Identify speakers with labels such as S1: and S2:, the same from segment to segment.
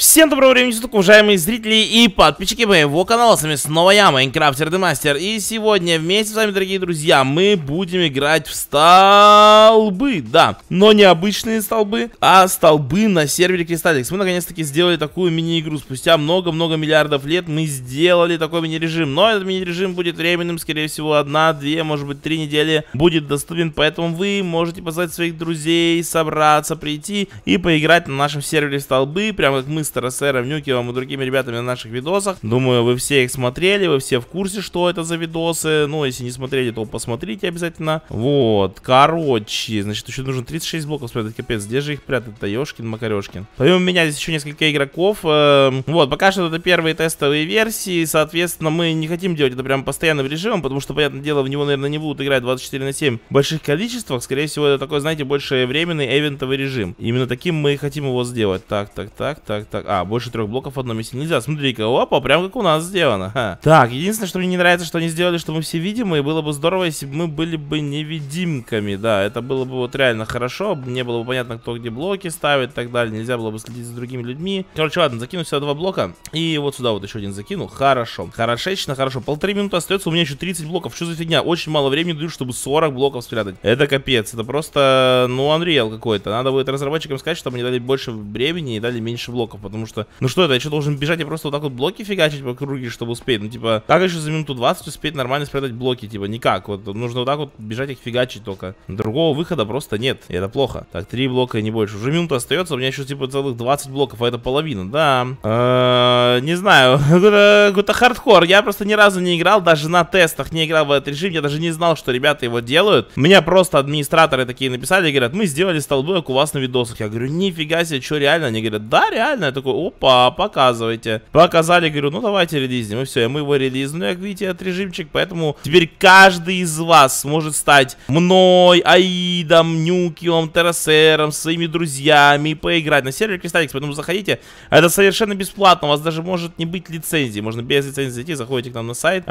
S1: Всем доброго времени суток, уважаемые зрители и подписчики моего канала. С вами снова я, Майнкрафтер Демастер. И сегодня вместе с вами, дорогие друзья, мы будем играть в столбы. Да, но не обычные столбы, а столбы на сервере Кристалликс. Мы наконец-таки сделали такую мини-игру. Спустя много-много миллиардов лет мы сделали такой мини-режим. Но этот мини-режим будет временным, скорее всего, одна, две, может быть, три недели будет доступен. Поэтому вы можете позвать своих друзей, собраться, прийти и поиграть на нашем сервере столбы. Прямо как мы с Тарасером, Нюкивом и другими ребятами на наших видосах. Думаю, вы все их смотрели, вы все в курсе, что это за видосы. Ну, если не смотрели, то посмотрите обязательно. Вот, короче, значит, еще нужно 36 блоков спрятать, капец. Где же их прятать-то, Ёшкин, Макарешкин? Помимо меня здесь еще несколько игроков. Эм, вот, пока что это первые тестовые версии, соответственно, мы не хотим делать это прям постоянным режимом, потому что, понятное дело, в него, наверное, не будут играть 24 на 7 в больших количествах. Скорее всего, это такой, знаете, больше временный эвентовый режим. Именно таким мы хотим его сделать. Так, так, так, так, так. А, больше трех блоков в одном месте нельзя. Смотри-ка, опа, прям как у нас сделано. Ха. Так, единственное, что мне не нравится, что они сделали, что мы все видимые. Было бы здорово, если бы мы были бы невидимками. Да, это было бы вот реально хорошо. Не было бы понятно, кто где блоки ставит и так далее. Нельзя было бы следить за другими людьми. Короче, ладно, закину сюда два блока. И вот сюда вот еще один закину. Хорошо. Хорошечно, хорошо. Полторы минуты остается. У меня еще 30 блоков. Что за фигня? Очень мало времени дают, чтобы 40 блоков спрятать. Это капец. Это просто, ну, Unreal какой-то. Надо будет разработчикам сказать, чтобы они дали больше времени и дали меньше блоков. Потому что, ну что это, я что, должен бежать и просто вот так вот блоки фигачить по круге, чтобы успеть? Ну, типа, как еще за минуту 20 успеть нормально спрятать блоки? Типа, никак. Вот нужно вот так вот бежать их фигачить только. Другого выхода просто нет. И это плохо. Так, три блока и не больше. Уже минута остается, у меня еще, типа, целых 20 блоков, а это половина. Да. Э, не знаю. Какой-то хардкор. Я просто ни разу не играл, даже на тестах не играл в этот режим. Я даже не знал, что ребята его делают. Меня просто администраторы такие написали, говорят, мы сделали столбы, как у вас на видосах. Я говорю, нифига себе, что реально? Они говорят, да, реально. Я такой, опа, показывайте. Показали, говорю, ну давайте релизнем. И все, и мы его релизнули, как видите, этот режимчик. Поэтому теперь каждый из вас сможет стать мной, Аидом, Нюкиом, Террасером, своими друзьями и поиграть на сервере Кристалликс. Поэтому заходите. Это совершенно бесплатно. У вас даже может не быть лицензии. Можно без лицензии зайти, заходите к нам на сайт, э,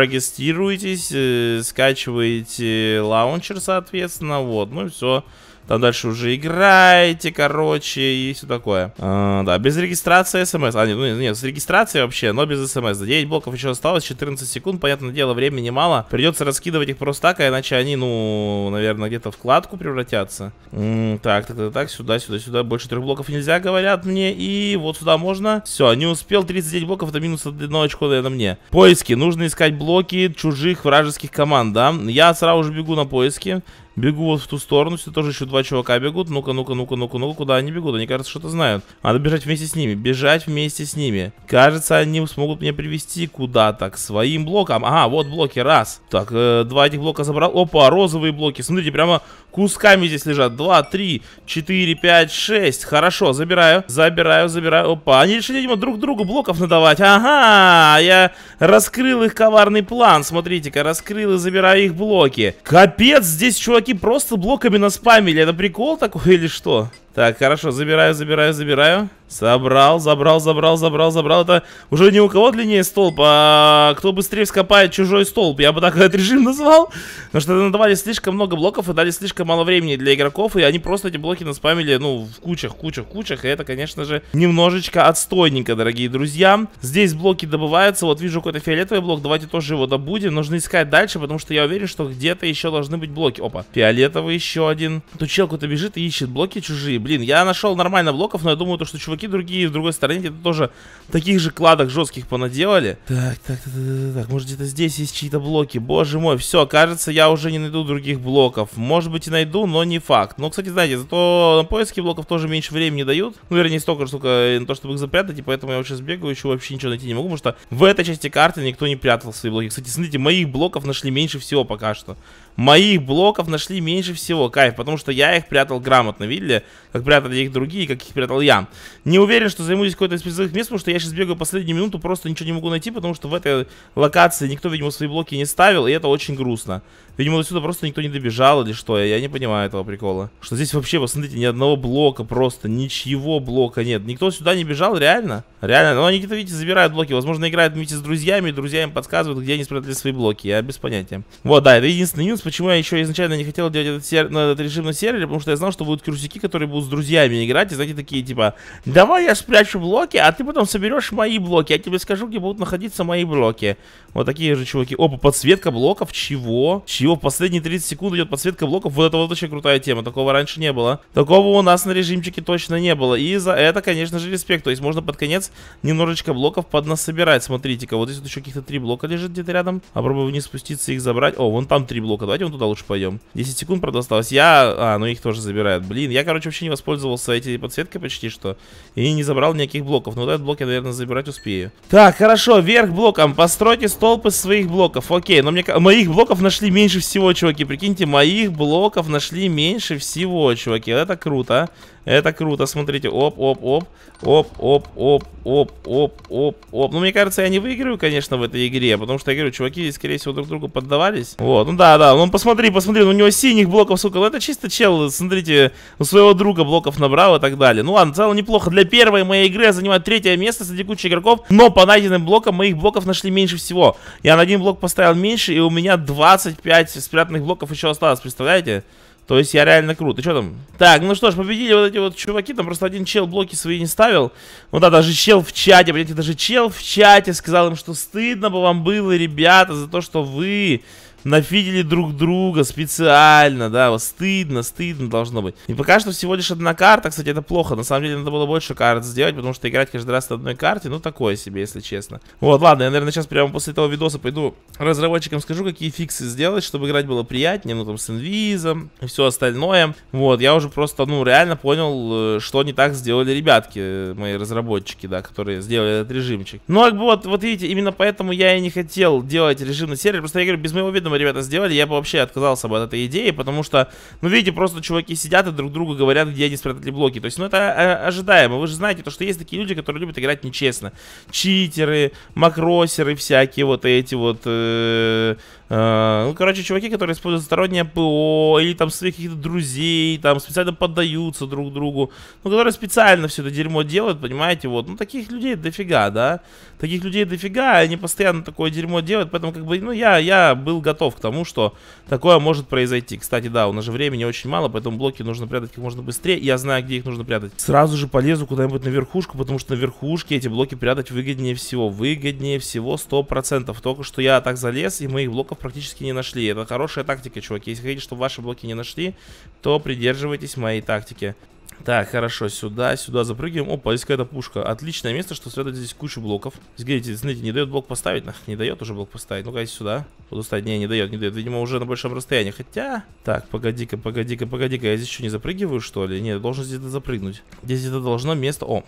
S1: регистрируйтесь, э, скачиваете лаунчер, соответственно. Вот, ну и все. Там дальше уже играете, короче, и все такое. А, да, без регистрации смс. А, нет, ну, нет, с регистрацией вообще, но без смс. 9 блоков еще осталось, 14 секунд. Понятное дело, времени мало. Придется раскидывать их просто так, а иначе они, ну, наверное, где-то вкладку превратятся. М -м, так, так, так, так, сюда, сюда, сюда. Больше трех блоков нельзя, говорят мне. И вот сюда можно. Все, не успел. 39 блоков, это минус одно очко, наверное, мне. Поиски. Нужно искать блоки чужих вражеских команд, да? Я сразу же бегу на поиски. Бегу вот в ту сторону, все тоже еще два чувака бегут. Ну-ка, ну-ка, ну-ка, ну-ка, ну-ка, куда они бегут? Они, кажется, что-то знают. Надо бежать вместе с ними, бежать вместе с ними. Кажется, они смогут меня привести куда-то, к своим блокам. Ага, вот блоки, раз. Так, э, два этих блока забрал. Опа, розовые блоки. Смотрите, прямо кусками здесь лежат. Два, три, четыре, пять, шесть. Хорошо, забираю, забираю, забираю. Опа, они решили, видимо, друг другу блоков надавать. Ага, я раскрыл их коварный план. Смотрите-ка, раскрыл и забираю их блоки. Капец, здесь чуваки просто блоками наспамили. Это прикол такой или что? Так, хорошо, забираю, забираю, забираю. Собрал, забрал, забрал, забрал, забрал. Это уже не у кого длиннее столб, а кто быстрее скопает чужой столб. Я бы так этот режим назвал. Потому что надавали слишком много блоков и дали слишком мало времени для игроков. И они просто эти блоки наспамили, ну, в кучах, кучах, кучах. И это, конечно же, немножечко отстойненько, дорогие друзья. Здесь блоки добываются. Вот вижу какой-то фиолетовый блок. Давайте тоже его добудем. Нужно искать дальше, потому что я уверен, что где-то еще должны быть блоки. Опа, фиолетовый еще один. Тут чел какой-то бежит и ищет блоки чужие. Блин, я нашел нормально блоков, но я думаю, то, что чуваки другие в другой стороне где-то тоже таких же кладок жестких понаделали. Так, так, так, так, так, может где-то здесь есть чьи-то блоки. Боже мой, все, кажется, я уже не найду других блоков. Может быть и найду, но не факт. Но, кстати, знаете, зато на поиски блоков тоже меньше времени дают. Ну, вернее, столько же, столько на то, чтобы их запрятать, и поэтому я сейчас бегаю, еще вообще ничего найти не могу, потому что в этой части карты никто не прятал свои блоки. Кстати, смотрите, моих блоков нашли меньше всего пока что. Моих блоков нашли меньше всего, кайф, потому что я их прятал грамотно, видели? Как прятали их другие, как их прятал я. Не уверен, что займусь какой-то из призовых мест, потому что я сейчас бегаю последнюю минуту, просто ничего не могу найти, потому что в этой локации никто, видимо, свои блоки не ставил, и это очень грустно. Видимо, до сюда просто никто не добежал или что, я не понимаю этого прикола. Что здесь вообще, посмотрите, ни одного блока просто, ничего блока нет. Никто сюда не бежал, реально? Реально, но они где-то, видите, забирают блоки. Возможно, играют вместе с друзьями, и друзья им подсказывают, где они спрятали свои блоки. Я без понятия. Вот, да, это единственный минус, почему я еще изначально не хотел делать этот, сер... ну, этот режим на сервере, потому что я знал, что будут крутики, которые будут с друзьями играть, и знаете, такие, типа, давай я спрячу блоки, а ты потом соберешь мои блоки, я тебе скажу, где будут находиться мои блоки. Вот такие же чуваки. Опа, подсветка блоков, чего? Чего? Последние 30 секунд идет подсветка блоков, вот это вот очень крутая тема, такого раньше не было. Такого у нас на режимчике точно не было, и за это, конечно же, респект, то есть можно под конец немножечко блоков поднасобирать. Смотрите-ка, вот здесь вот еще каких-то три блока лежит где-то рядом. Попробую вниз спуститься их забрать. О, вон там три блока. Давайте вон туда лучше пойдем. 10 секунд, правда, осталось. Я... А, ну их тоже забирают. Блин, я, короче, вообще не воспользовался этой подсветкой почти что. И не забрал никаких блоков. Но вот этот блок я, наверное, забирать успею. Так, хорошо, вверх блоком. Постройте столб из своих блоков. Окей, но мне... Моих блоков нашли меньше всего, чуваки. Прикиньте, моих блоков нашли меньше всего, чуваки. Это круто. Это круто, смотрите. Оп, оп, оп. Оп, оп, оп, оп, оп, оп, оп. Ну, мне кажется, я не выиграю, конечно, в этой игре. Потому что, я говорю, чуваки скорее всего, друг другу поддавались. Вот, ну да, да. Ну, посмотри, посмотри. Ну, у него синих блоков, сука. Ну, это чисто чел, смотрите, у своего друга блоков набрал и так далее. Ну, ладно, целом неплохо. Для первой моей игры я занимаю третье место среди кучи игроков. Но по найденным блокам моих блоков нашли меньше всего. Я на один блок поставил меньше, и у меня 25 спрятанных блоков еще осталось, представляете? То есть я реально крут. И что там? Так, ну что ж, победили вот эти вот чуваки. Там просто один чел блоки свои не ставил. Ну да, даже чел в чате, понимаете, даже чел в чате сказал им, что стыдно бы вам было, ребята, за то, что вы нафидели друг друга специально, да, стыдно, стыдно должно быть. И пока что всего лишь одна карта, кстати, это плохо, на самом деле надо было больше карт сделать, потому что играть каждый раз на одной карте, ну, такое себе, если честно. Вот, ладно, я, наверное, сейчас прямо после этого видоса пойду разработчикам скажу, какие фиксы сделать, чтобы играть было приятнее, ну, там, с инвизом и все остальное. Вот, я уже просто, ну, реально понял, э, что не так сделали ребятки, э, мои разработчики, да, которые сделали этот режимчик. Ну, как бы вот, вот видите, именно поэтому я и не хотел делать режим на сервере, просто я говорю, без моего вида ребята сделали, я бы вообще отказался бы от этой идеи, потому что, ну, видите, просто чуваки сидят и друг другу говорят, где они спрятали блоки. То есть, ну, это э, ожидаемо. Вы же знаете, то, что есть такие люди, которые любят играть нечестно. Читеры, макросеры всякие вот эти вот... Э, э, ну, короче, чуваки, которые используют стороннее ПО, или там своих каких-то друзей, там специально поддаются друг другу, ну, которые специально все это дерьмо делают, понимаете, вот. Ну, таких людей дофига, да. Таких людей дофига, они постоянно такое дерьмо делают, поэтому, как бы, ну, я, я был готов готов к тому, что такое может произойти. Кстати, да, у нас же времени очень мало, поэтому блоки нужно прятать как можно быстрее. Я знаю, где их нужно прятать. Сразу же полезу куда-нибудь на верхушку, потому что на верхушке эти блоки прятать выгоднее всего. Выгоднее всего 100%. Только что я так залез, и моих блоков практически не нашли. Это хорошая тактика, чуваки. Если хотите, чтобы ваши блоки не нашли, то придерживайтесь моей тактики. Так, хорошо, сюда, сюда запрыгиваем. Опа, здесь какая-то пушка. Отличное место, что спрятать здесь кучу блоков. Смотрите, смотрите, не дает блок поставить. Нах, не дает уже блок поставить. Ну-ка, сюда. Буду ставить. Не, не дает, не дает. Видимо, уже на большом расстоянии. Хотя... Так, погоди-ка, погоди-ка, погоди-ка. Я здесь что, не запрыгиваю, что ли? Нет, должен здесь запрыгнуть. Здесь где-то должно место... О,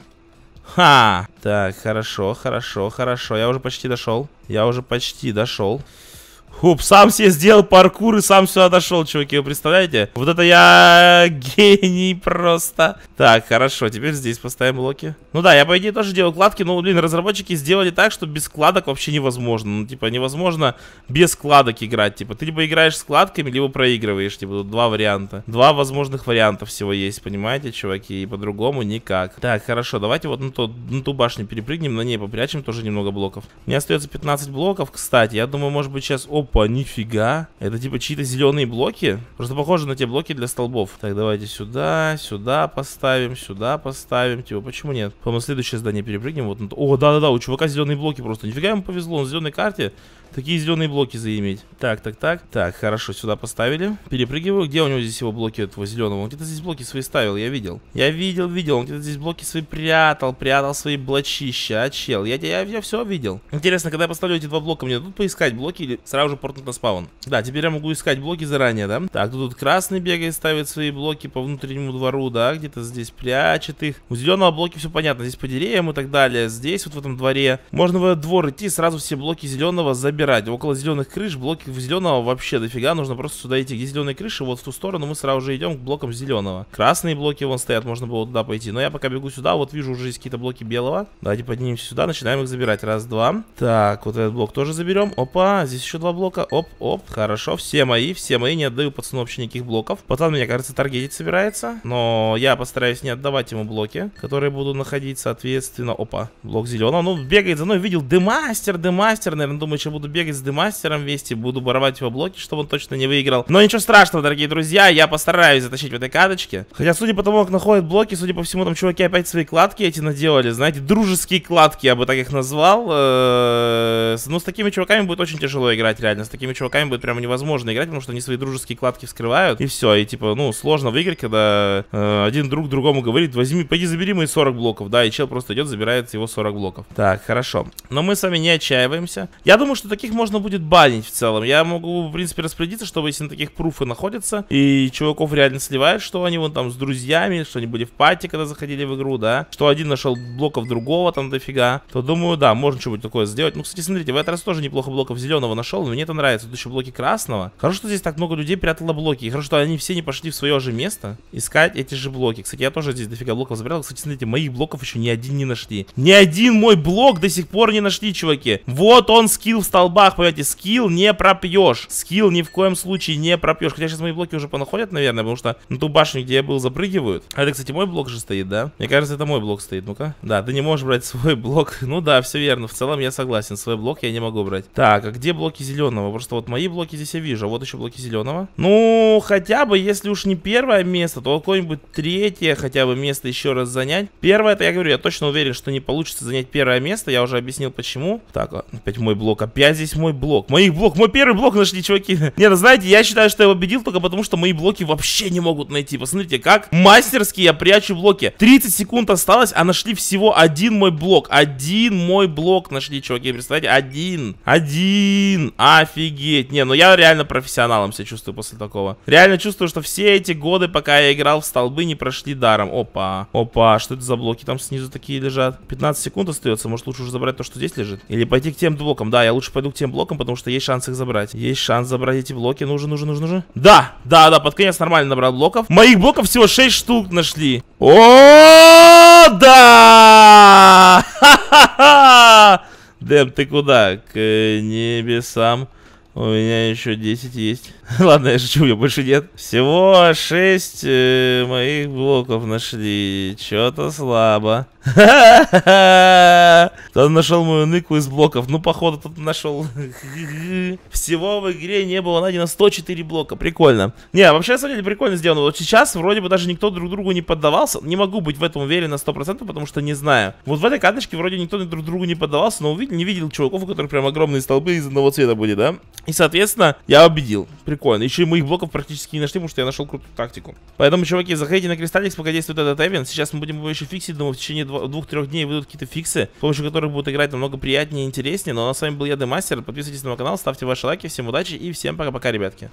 S1: Ха! Так, хорошо, хорошо, хорошо. Я уже почти дошел. Я уже почти дошел. Хуп, сам себе сделал паркур и сам сюда дошел, чуваки, вы представляете? Вот это я гений просто. Так, хорошо, теперь здесь поставим блоки. Ну да, я по идее тоже делал кладки, но, блин, разработчики сделали так, что без складок вообще невозможно. Ну, типа, невозможно без складок играть. Типа, ты либо играешь с складками, либо проигрываешь. Типа, тут два варианта. Два возможных варианта всего есть, понимаете, чуваки? И по-другому никак. Так, хорошо, давайте вот на, то, на ту башню перепрыгнем, на ней попрячем тоже немного блоков. Мне остается 15 блоков, кстати. Я думаю, может быть, сейчас... Опа, нифига. Это типа чьи-то зеленые блоки? Просто похоже на те блоки для столбов. Так, давайте сюда, сюда поставим, сюда поставим. Типа, почему нет? По-моему, следующее здание перепрыгнем. Вот. О, да-да-да, у чувака зеленые блоки просто. Нифига ему повезло, он в зеленой карте такие зеленые блоки заиметь. Так, так, так. Так, хорошо, сюда поставили. Перепрыгиваю. Где у него здесь его блоки этого зеленого? Он где-то здесь блоки свои ставил, я видел. Я видел, видел. Он где-то здесь блоки свои прятал, прятал свои блочища. А, чел, я, я, я все видел. Интересно, когда я поставлю эти два блока, мне тут поискать блоки или сразу же портнуть на спаун? Да, теперь я могу искать блоки заранее, да? Так, тут, тут красный бегает, ставит свои блоки по внутреннему двору, да? Где-то здесь прячет их. У зеленого блоки все понятно. Здесь по деревьям и так далее. Здесь вот в этом дворе. Можно в двор идти, сразу все блоки зеленого забирать забирать. Около зеленых крыш блоки зеленого вообще дофига. Нужно просто сюда идти. Где зеленые крыши, вот в ту сторону мы сразу же идем к блокам зеленого. Красные блоки вон стоят, можно было туда пойти. Но я пока бегу сюда, вот вижу уже есть какие-то блоки белого. Давайте поднимемся сюда, начинаем их забирать. Раз, два. Так, вот этот блок тоже заберем. Опа, здесь еще два блока. Оп, оп, хорошо. Все мои, все мои. Не отдаю пацану вообще никаких блоков. Пацан, мне кажется, таргетить собирается. Но я постараюсь не отдавать ему блоки, которые буду находить, соответственно. Опа, блок зеленого. Ну, бегает за мной, видел демастер, демастер. Наверное, думаю, что буду бегать с демастером вместе. Буду воровать его блоки, чтобы он точно не выиграл. Но ничего страшного, дорогие друзья. Я постараюсь затащить в этой каточке. Хотя, судя по тому, как находят блоки, судя по всему, там чуваки опять свои кладки эти наделали. Знаете, дружеские кладки, я бы так их назвал. Э, ну, с такими чуваками будет очень тяжело играть, реально. С такими чуваками будет прямо невозможно играть, потому что они свои дружеские кладки вскрывают. И все. И типа, ну, сложно выиграть, когда э, один друг другому говорит, возьми, пойди забери мои 40 блоков. Да, и чел просто идет, забирает его 40 блоков. Так, хорошо. Но мы с вами не отчаиваемся. Я думаю, что таких можно будет банить в целом. Я могу, в принципе, распорядиться, чтобы если на таких пруфы находятся, и чуваков реально сливают, что они вон там с друзьями, что они были в пати, когда заходили в игру, да, что один нашел блоков другого там дофига, то думаю, да, можно что-нибудь такое сделать. Ну, кстати, смотрите, в этот раз тоже неплохо блоков зеленого нашел, но мне это нравится. Тут еще блоки красного. Хорошо, что здесь так много людей прятало блоки. И хорошо, что они все не пошли в свое же место искать эти же блоки. Кстати, я тоже здесь дофига блоков забирал. Кстати, смотрите, моих блоков еще ни один не нашли. Ни один мой блок до сих пор не нашли, чуваки. Вот он, скилл в столбах, понимаете, скилл не пропьешь. Скилл ни в коем случае не пропьешь. Хотя сейчас мои блоки уже понаходят, наверное, потому что на ту башню, где я был, запрыгивают. А это, кстати, мой блок же стоит, да? Мне кажется, это мой блок стоит. Ну-ка. Да, ты не можешь брать свой блок. Ну да, все верно. В целом я согласен. Свой блок я не могу брать. Так, а где блоки зеленого? Просто вот мои блоки здесь я вижу. А вот еще блоки зеленого. Ну, хотя бы, если уж не первое место, то какое-нибудь третье хотя бы место еще раз занять. Первое, это я говорю, я точно уверен, что не получится занять первое место. Я уже объяснил почему. Так, опять мой блок. Опять здесь мой блок. Моих блок. Мой первый блок нашли, чуваки. Нет, знаете, я считаю, что я победил только потому, что мои блоки вообще не могут найти. Посмотрите, как мастерски я прячу блоки. 30 секунд осталось, а нашли всего один мой блок. Один мой блок нашли, чуваки. Представляете? Один. Один. Офигеть. Не, ну я реально профессионалом себя чувствую после такого. Реально чувствую, что все эти годы, пока я играл в столбы, не прошли даром. Опа. Опа. Что это за блоки там снизу такие лежат? 15 секунд остается. Может лучше уже забрать то, что здесь лежит? Или пойти к тем блокам? Да, я лучше пойду к тем блокам, потому что есть шанс их забрать. Есть шанс забрать эти блоки. Нужен, нужен, нужен, нужен. Да, да, да, под конец нормально набрал блоков. Моих блоков всего 6 штук нашли. О, да! Дэм, ты куда? К небесам. У меня еще 10 есть. Ладно, я шучу, у меня больше нет. Всего 6 э, моих блоков нашли. Что-то слабо. Кто нашел мою ныку из блоков? Ну, походу, тут нашел. Всего в игре не было найдено 104 блока. Прикольно. Не, вообще, на самом деле, прикольно сделано. Вот сейчас вроде бы даже никто друг другу не поддавался. Не могу быть в этом уверен на 100%, потому что не знаю. Вот в этой карточке вроде никто друг другу не поддавался, но увидел, не видел чуваков, у которых прям огромные столбы из одного цвета были, да? И, соответственно, я победил. Прикольно. Еще и моих блоков практически не нашли, потому что я нашел крутую тактику. Поэтому, чуваки, заходите на Кристалликс, пока действует этот эвент. Сейчас мы будем его еще фиксить, думаю, в течение двух-трех дней выйдут какие-то фиксы, с помощью которых будут играть намного приятнее и интереснее. Но ну, а с вами был я, Демастер. Подписывайтесь на мой канал, ставьте ваши лайки. Всем удачи и всем пока-пока, ребятки.